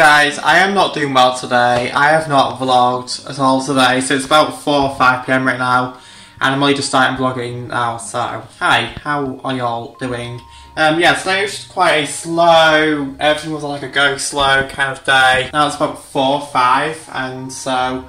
guys, I am not doing well today. I have not vlogged at all today, so it's about 4 or 5 pm right now, and I'm only just starting vlogging now, so hi, how are y'all doing? Um, yeah, today was quite a slow, everything was like a go slow kind of day. Now it's about 4 or 5, and so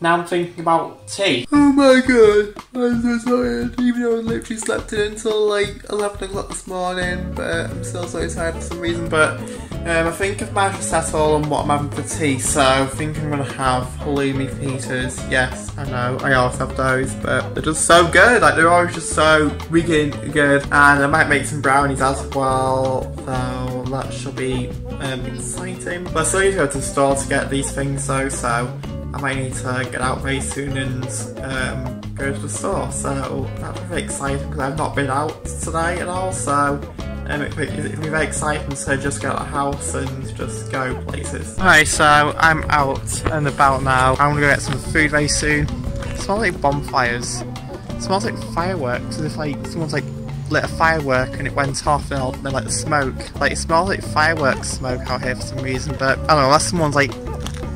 now I'm thinking about tea. My god, I'm so tired. Even though I literally slept in until like 11 o'clock this morning, but I'm still so tired for some reason. But um, I think I've managed to settle on what I'm having for tea, so I think I'm gonna have halloumi peters. Yes, I know, I always have those, but they're just so good. Like they're always just so wicked good. And I might make some brownies as well, so that should be um, exciting. But I still need to go to the store to get these things though, so I might need to get out very soon and um, go to the store. So that's very exciting because I've not been out today at all. So um, it, it'll be very exciting to just get out of the house and just go places. Alright, so I'm out and about now. I'm gonna go get some food very soon. It smells like bonfires. It smells like fireworks, as if like someone's like lit a firework and it went off and all then like the smoke. Like it smells like fireworks smoke out here for some reason, but I don't know, unless someone's like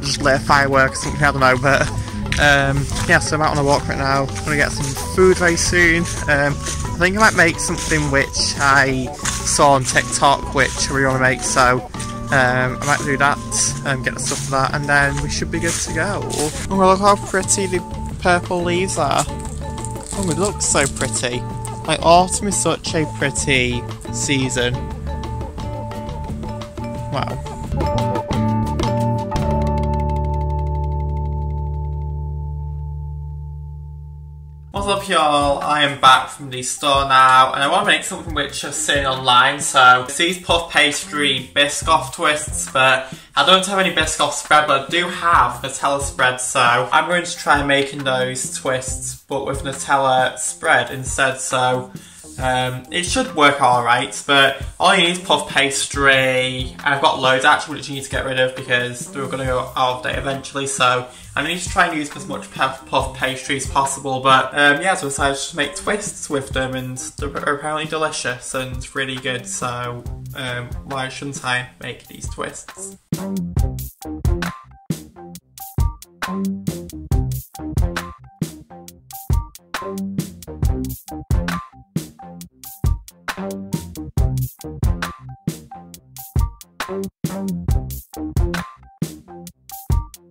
just lit a firework or something, I don't know, but um, yeah, so I'm out on a walk right now. I'm gonna get some food very soon. Um, I think I might make something which I saw on TikTok, which really want to make, so um, I might do that and get the stuff for that, and then we should be good to go. Oh, look how pretty the purple leaves are. Oh, it looks so pretty. Like, autumn is such a pretty season. Wow. Up y'all? I am back from the store now and I want to make something which I've seen online so it's these puff pastry Biscoff twists but I don't have any Biscoff spread but I do have Nutella spread so I'm going to try making those twists but with Nutella spread instead so um, it should work alright, but all you need is puff pastry. I've got loads actually which I need to get rid of because they're going to go out of date eventually, so I need to try and use as much puff pastry as possible. But um, yeah, so I decided to make twists with them, and they're apparently delicious and really good. So um, why shouldn't I make these twists?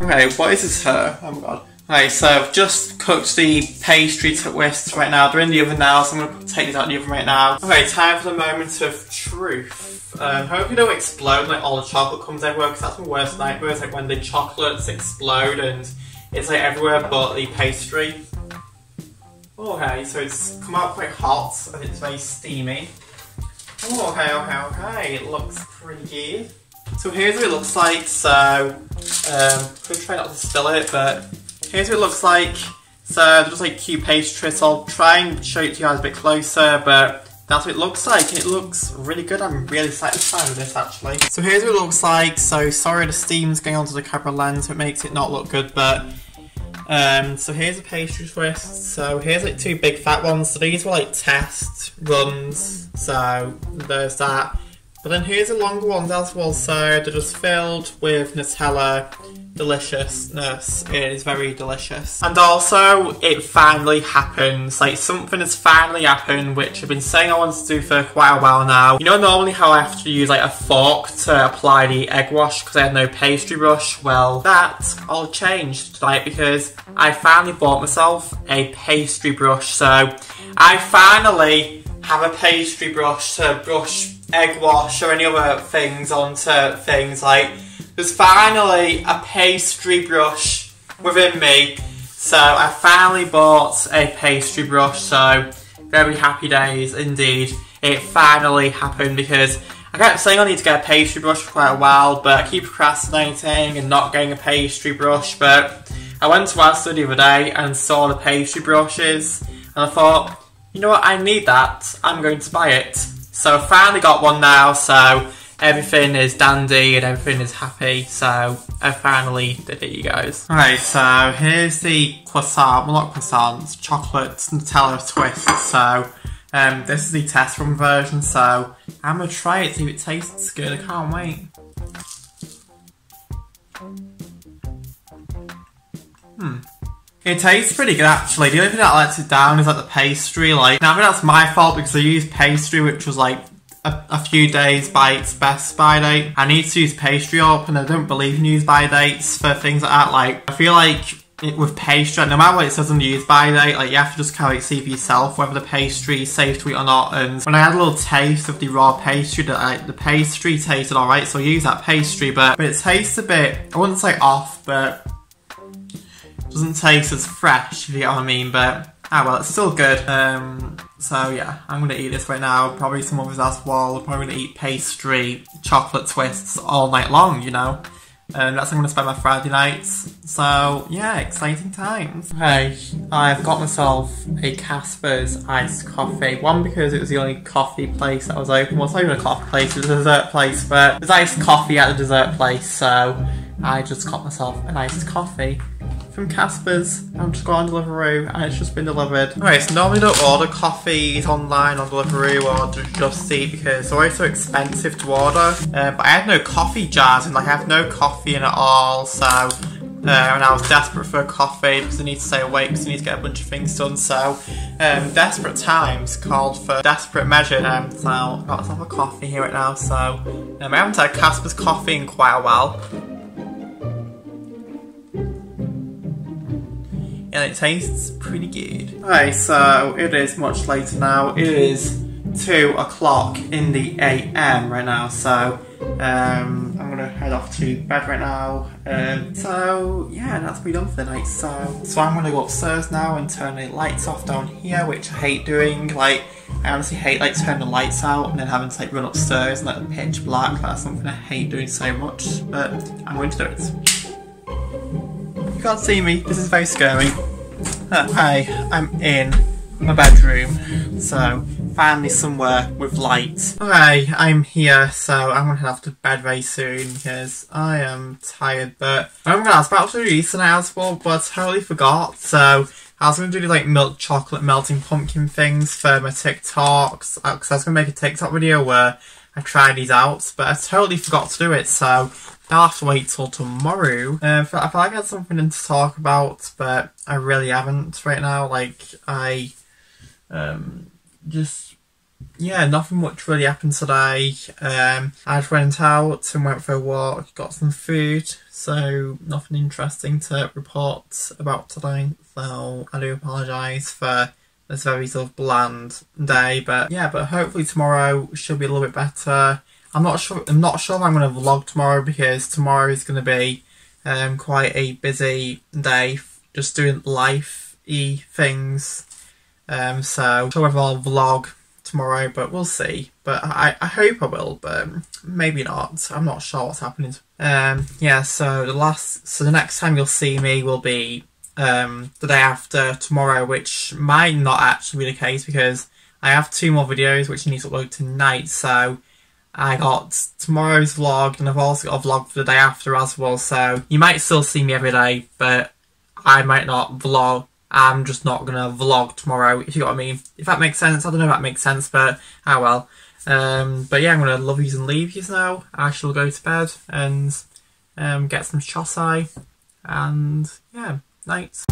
Okay, what is this her? Oh my god. Okay, so I've just cooked the pastry twists right now. They're in the oven now, so I'm to take these out of the oven right now. Okay, time for the moment of truth. Um, hope you don't explode like all the chocolate comes everywhere, because that's my worst nightmare, is like when the chocolates explode and it's like everywhere but the pastry. Okay, so it's come out quite hot and it's very steamy. Oh, okay, okay, okay, it looks pretty good. So here's what it looks like, so um, I'm try not to spill it, but here's what it looks like. So just like cute pastry, so I'll try and show it to you guys a bit closer, but that's what it looks like, it looks really good. I'm really satisfied with this actually. So here's what it looks like. So sorry the steam's going onto the camera lens, so it makes it not look good, but um, so here's a pastry twist. So here's like two big fat ones. So these were like test runs. So there's that. But then here's a longer one as well. So they're just filled with Nutella deliciousness. It is very delicious. And also, it finally happens. Like, something has finally happened, which I've been saying I wanted to do for quite a while now. You know, normally how I have to use, like, a fork to apply the egg wash because I have no pastry brush? Well, that all changed tonight because I finally bought myself a pastry brush. So, I finally have a pastry brush to brush egg wash or any other things onto things. Like, there's finally a pastry brush within me. So I finally bought a pastry brush, so very happy days indeed. It finally happened because I kept saying I need to get a pastry brush for quite a while, but I keep procrastinating and not getting a pastry brush. But I went to Asda the other day and saw the pastry brushes, and I thought, you know what, I need that. I'm going to buy it. So I finally got one now, so everything is dandy and everything is happy. So I finally did it, you guys. Alright, so here's the croissant, well not croissants, chocolate Nutella twist. So um, this is the test run version, so I'm gonna try it, see if it tastes good. I can't wait. Hmm. It tastes pretty good actually. The only thing that lets it down is like the pastry. Like, now I think that's my fault because I used pastry which was like a, a, few days by its best by date. I need to use pastry up and I don't believe in use by dates for things like that. Like, I feel like it, with pastry, no matter what it says on the use by date, like you have to just kind of like see for yourself whether the pastry is safe to eat or not. And when I had a little taste of the raw pastry, that like, the pastry tasted alright, so I use that pastry, but, but it tastes a bit, I wouldn't say off, but doesn't taste as fresh, if you get what I mean, but ah well, it's still good. Um, so yeah, I'm gonna eat this right now. Probably some others as well. Probably gonna eat pastry, chocolate twists all night long, you know and that's how I'm to spend my Friday nights. So, yeah, exciting times. Hey, I've got myself a Kaspa's iced coffee. One, because it was the only coffee place that was open. Well, it's not even a coffee place, it's a dessert place, but there's iced coffee at the dessert place, so I just got myself an iced coffee from Kaspa's. I'm just going on Deliveroo and it's just been delivered. Alright, so normally don't order coffees online on Deliveroo or Just Eat because they're always so expensive to order. Uh, but I had no coffee jars and like I have no coffee in at all, so uh, and I was desperate for a coffee because I need to stay awake because I need to get a bunch of things done. So, um, desperate times called for desperate measures. Um, so, I've got myself a coffee here right now. So, um, I haven't had Kaspa's coffee in quite a while. And it tastes pretty good. Okay, so it is much later now. It is 2 o'clock in the AM right now, so um, I'm gonna head off to bed right now. Um, so yeah, that's me done for the night. So so I'm gonna go upstairs now and turn the lights off down here, which I hate doing. Like I honestly hate like turning the lights out and then having to like run upstairs and like pitch black. That's something I hate doing so much, but I'm going to do it can't see me. This is very scary. Uh, hi, I'm in my bedroom. So, finally somewhere with light. Okay, I'm here, so I'm gonna head off to bed very soon because I am tired. But I'm gonna, I was about to do tonight as well, but I totally forgot. So, I was gonna do like milk chocolate melting pumpkin things for my TikToks uh, because I was gonna make a TikTok video where I tried these out, but I totally forgot to do it. So I'll have to wait till tomorrow. Uh, I feel like I had something to talk about, but I really haven't right now. Like, I um, just, yeah, nothing much really happened today. Um, I just went out and went for a walk, got some food, so nothing interesting to report about today. So I do apologise for this very sort of bland day, but yeah, but hopefully tomorrow should be a little bit better. I'm not sure. I'm not sure I'm going to vlog tomorrow because tomorrow is going to be um, quite a busy day, just doing life y things. Um, so I'm sure if I'll vlog tomorrow, but we'll see. But I, I hope I will, but maybe not. I'm not sure what's happening. Um, yeah. So the last, so the next time you'll see me will be um, the day after tomorrow, which might not actually be the case because I have two more videos which I need to upload tonight. So I got tomorrow's vlog and I've also got a vlog for the day after as well. So you might still see me every day, but I might not vlog. I'm just not going to vlog tomorrow, if you know what I mean. If that makes sense. I don't know if that makes sense, but ah well. Um, but yeah, I'm going to love yous and leave yous now. I shall go to bed and um, get some chosai. And yeah, night.